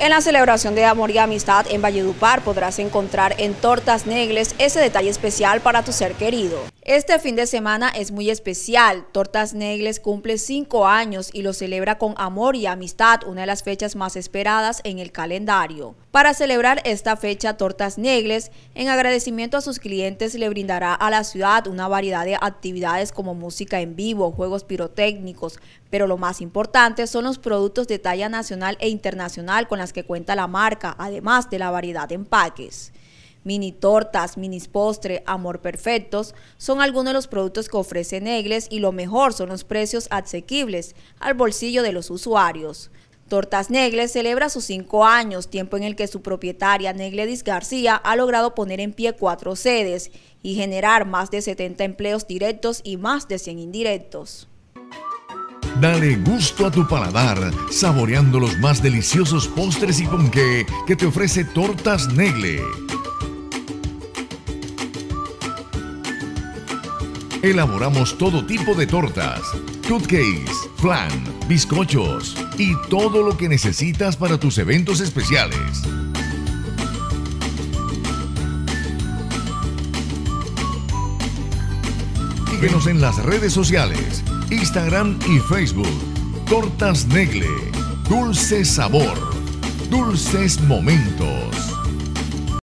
En la celebración de Amor y Amistad en Valledupar podrás encontrar en Tortas Negles ese detalle especial para tu ser querido. Este fin de semana es muy especial. Tortas Negles cumple cinco años y lo celebra con amor y amistad, una de las fechas más esperadas en el calendario. Para celebrar esta fecha, Tortas Negles, en agradecimiento a sus clientes, le brindará a la ciudad una variedad de actividades como música en vivo, juegos pirotécnicos, pero lo más importante son los productos de talla nacional e internacional con las que cuenta la marca, además de la variedad de empaques. Mini tortas, mini postre, amor perfectos, son algunos de los productos que ofrece Negles y lo mejor son los precios asequibles al bolsillo de los usuarios. Tortas Negles celebra sus cinco años, tiempo en el que su propietaria Negledis García ha logrado poner en pie cuatro sedes y generar más de 70 empleos directos y más de 100 indirectos. Dale gusto a tu paladar, saboreando los más deliciosos postres y ponqué que te ofrece Tortas Negle. Elaboramos todo tipo de tortas, cupcakes, flan, bizcochos y todo lo que necesitas para tus eventos especiales. Síguenos en las redes sociales, Instagram y Facebook. Tortas Negle, dulce sabor, dulces momentos.